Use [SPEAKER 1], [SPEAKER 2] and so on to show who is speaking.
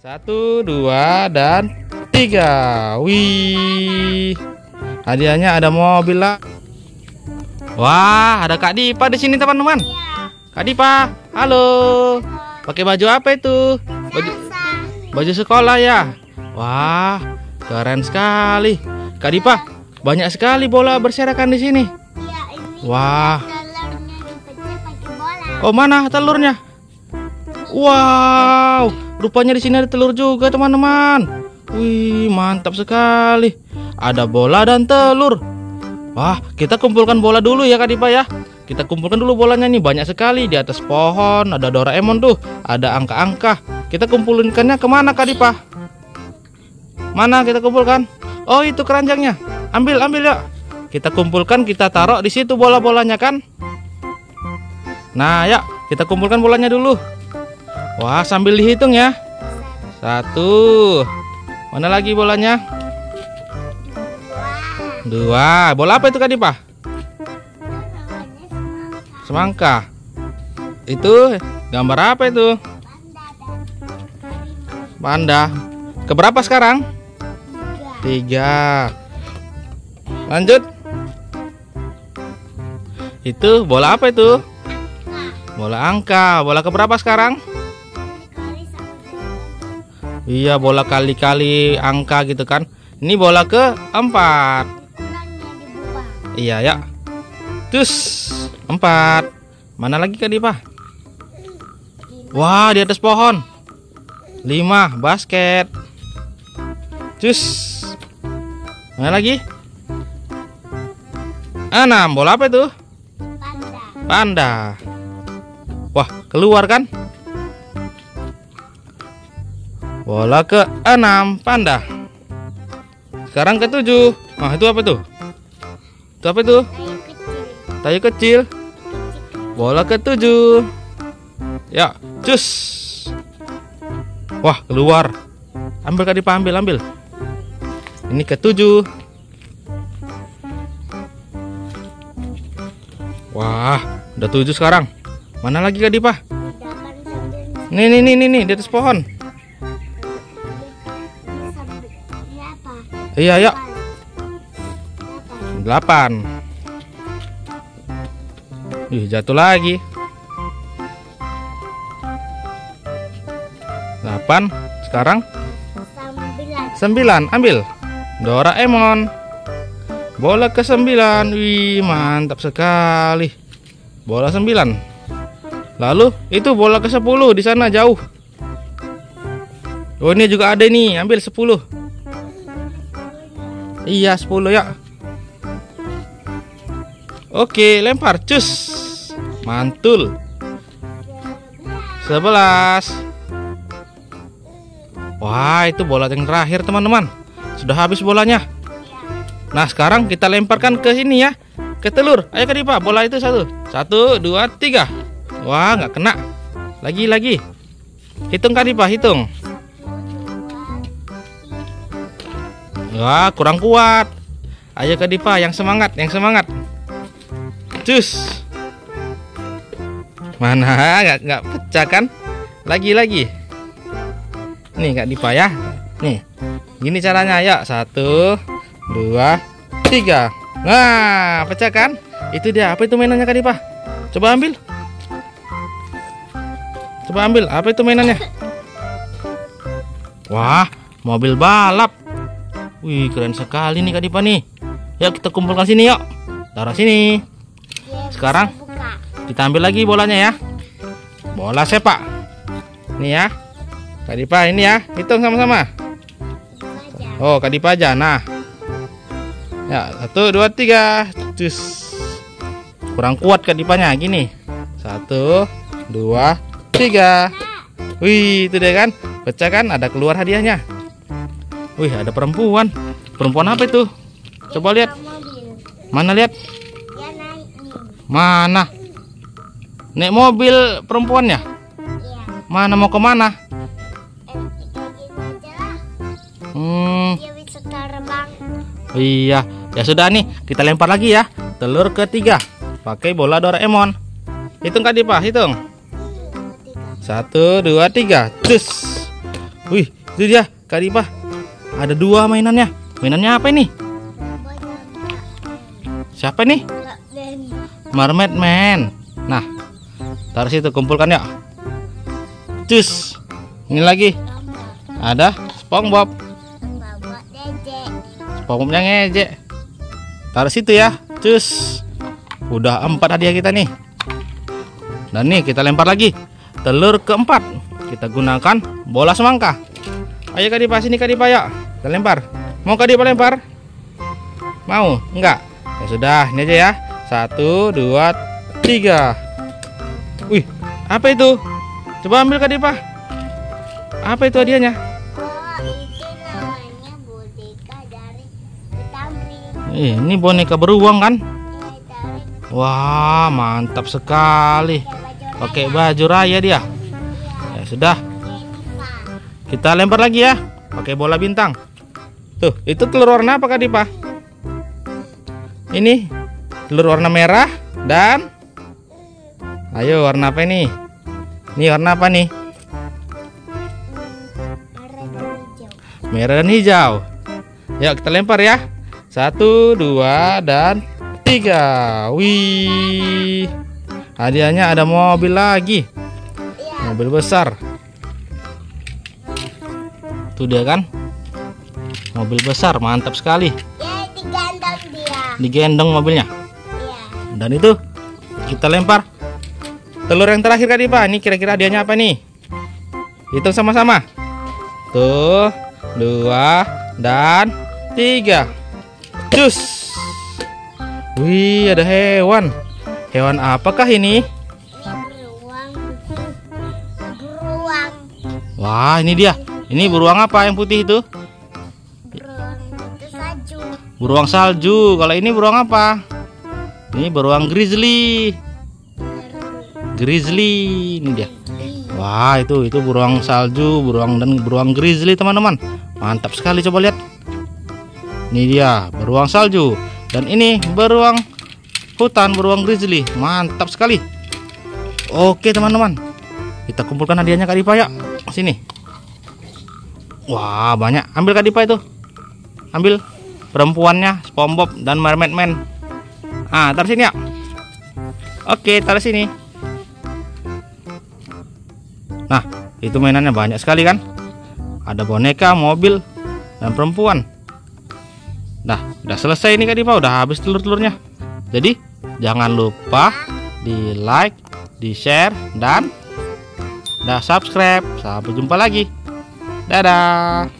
[SPEAKER 1] Satu, dua, dan tiga. Wih. Hadiahnya ada mobil lah. Wah, ada Kak Dipa di sini teman-teman. Kak Dipa, halo. Pakai baju apa itu? Baju baju sekolah ya. Wah, keren sekali. Kak Dipa, banyak sekali bola berserakan di sini.
[SPEAKER 2] Iya, ini
[SPEAKER 1] Wah. Oh, mana telurnya? Wow, rupanya di sini ada telur juga, teman-teman. Wih, mantap sekali. Ada bola dan telur. Wah, kita kumpulkan bola dulu ya, Kak Dipa ya. Kita kumpulkan dulu bolanya nih, banyak sekali di atas pohon. Ada Doraemon tuh, ada angka-angka. Kita kumpulkannya ke mana, Kak Dipa? Mana kita kumpulkan? Oh, itu keranjangnya. Ambil, ambil ya. Kita kumpulkan, kita taruh di situ bola-bolanya kan? Nah, ya, kita kumpulkan bolanya dulu. Wah, sambil dihitung ya. Satu. Mana lagi bolanya? Dua. Bola apa itu Kak Dipa?
[SPEAKER 2] Semangka.
[SPEAKER 1] Itu gambar apa itu?
[SPEAKER 2] Panda.
[SPEAKER 1] Keberapa sekarang?
[SPEAKER 2] Tiga.
[SPEAKER 1] Lanjut. Itu bola apa itu? Bola angka. Bola keberapa sekarang? Iya, bola kali-kali angka gitu kan. Ini bola
[SPEAKER 2] kurangnya dibuang.
[SPEAKER 1] Iya ya. Terus empat. Mana lagi Kak Dipa? Wah di atas pohon. Lima basket. Cus. Mana lagi? Enam. Bola apa itu?
[SPEAKER 2] Panda.
[SPEAKER 1] Panda. Wah keluar kan? Bola ke enam panda. Sekarang ke tujuh. Nah itu apa tuh? Itu apa
[SPEAKER 2] kecil.
[SPEAKER 1] Tayu kecil. Bola ke tujuh. Ya, cus. Wah, keluar. Ambil Kak Dipa, ambil, ambil. Ini ke tujuh. Wah, udah tujuh sekarang. Mana lagi?
[SPEAKER 2] Delapan sambil
[SPEAKER 1] Nih, nih, nih, nih, nih, di atas pohon. Iya, ya.
[SPEAKER 2] Delapan.
[SPEAKER 1] Delapan. Ih, jatuh lagi. Delapan. Sekarang
[SPEAKER 2] Sembilan.
[SPEAKER 1] sembilan. Ambil. Doraemon. Bola ke sembilan. Wih, mantap sekali. Bola sembilan. Lalu itu bola ke sepuluh di sana jauh. Oh ini juga ada nih. Ambil sepuluh. Iya sepuluh ya. Oke, lempar. Cus. Mantul. 11. Wah, itu bola yang terakhir, teman-teman. Sudah habis bolanya. Nah, sekarang kita lemparkan ke sini ya. Ke telur. Ayo Kak Dipa, bola itu satu. Satu, dua, tiga. Wah, nggak kena. Lagi, lagi. Hitung Kak Dipa, hitung. Wah, kurang kuat. Ayo Kak Dipa, yang semangat, yang semangat. Cus. Mana nggak nggak pecah kan? Lagi lagi. Nih Kak Dipa ya. Nih. Gini caranya ya. Satu, dua, tiga. Nah, pecah kan? Itu dia. Apa itu mainannya Kak Dipa? Coba ambil. Coba ambil. Apa itu mainannya? Wah, mobil balap. Wih, keren sekali nih Kak Dipa nih. Yuk kita kumpulkan sini yuk. Taruh sini. Sekarang? Kita ambil lagi bolanya ya. Bola sepak. Nih ya. Kak Dipa ini ya. Hitung sama-sama. Oh, Kak Dipa aja. Nah. Ya, satu, dua, tiga. Cus. Kurang kuat Kak Dipanya. Gini. Satu, dua, tiga. Wih, itu deh kan. Pecah kan? Ada keluar hadiahnya. Wih, ada perempuan. Perempuan apa itu? Coba lihat. Mana lihat? Mana? Naik mobil perempuannya?
[SPEAKER 2] Iya.
[SPEAKER 1] Mana mau
[SPEAKER 2] ke mana?
[SPEAKER 1] Hmm, iya. Ya sudah nih, kita lempar lagi ya. Telur ketiga. Pakai bola Doraemon. Hitung Kak Dipa, hitung. Satu, dua, tiga. Cus. Wih, itu dia Kak Dipa. Ada dua mainannya. Mainannya apa ini? Siapa nih? Mermaid Man. Nah, taruh situ kumpulkan ya. Cus. Ini lagi ada SpongeBob. SpongeBobnya ngejek. Taruh situ ya. Cus. Udah empat hadiah kita nih. Dan nih kita lempar lagi. Telur keempat. Kita gunakan bola semangka. Ayo Kak Dipa sini Kak Dipa ya. Kita lempar. Mau Kak Dipa lempar? Mau? Enggak? Ya sudah, ini aja ya. Satu, dua, tiga. Wih, apa itu? Coba ambil Kak Dipa. Apa itu hadiahnya? Eh, Ini boneka beruang kan? Wah, mantap sekali. Pakai baju raya dia. Ya sudah, kita lempar lagi ya. Pakai bola bintang. Tuh, itu telur warna apa Kak Dipa? Ini telur warna merah dan Ayo, warna apa ini? Ini warna apa nih?
[SPEAKER 2] Merah dan hijau.
[SPEAKER 1] Yuk kita lempar ya. Satu, dua, dan tiga. Wih. Hadiahnya ada mobil lagi.
[SPEAKER 2] Iya.
[SPEAKER 1] Mobil besar. Tuh dia kan. Mobil besar, mantap sekali.
[SPEAKER 2] Ya, digandang dia.
[SPEAKER 1] Digendong mobilnya.
[SPEAKER 2] Iya.
[SPEAKER 1] Dan itu kita lempar telur yang terakhir Kak Dipa. Ini kira-kira hadiahnya apa nih? Hitung sama-sama. Tuh, dua, dan tiga. Cus. Wih, ada hewan. Hewan apakah ini? Wah, ini dia. Ini beruang apa yang putih itu? Beruang salju. Kalau ini beruang apa? Ini beruang grizzly. Grizzly. Ini dia. Wah, itu itu beruang salju, beruang dan beruang grizzly, teman-teman. Mantap sekali coba lihat. Ini dia, beruang salju. Dan ini beruang hutan, beruang grizzly. Mantap sekali. Oke, teman-teman. Kita kumpulkan hadiahnya Kak Dipa ya. Sini. Wah, banyak. Ambil Kak Dipa itu. Ambil perempuannya, SpongeBob dan Mermaid Man. Ah, taruh sini ya. Oke, taruh sini. Nah, itu mainannya banyak sekali kan? Ada boneka, mobil, dan perempuan. Nah, udah selesai ini Kak Dipa, udah habis telur-telurnya. Jadi, jangan lupa di like, di share, dan udah subscribe. Sampai jumpa lagi. Dadah.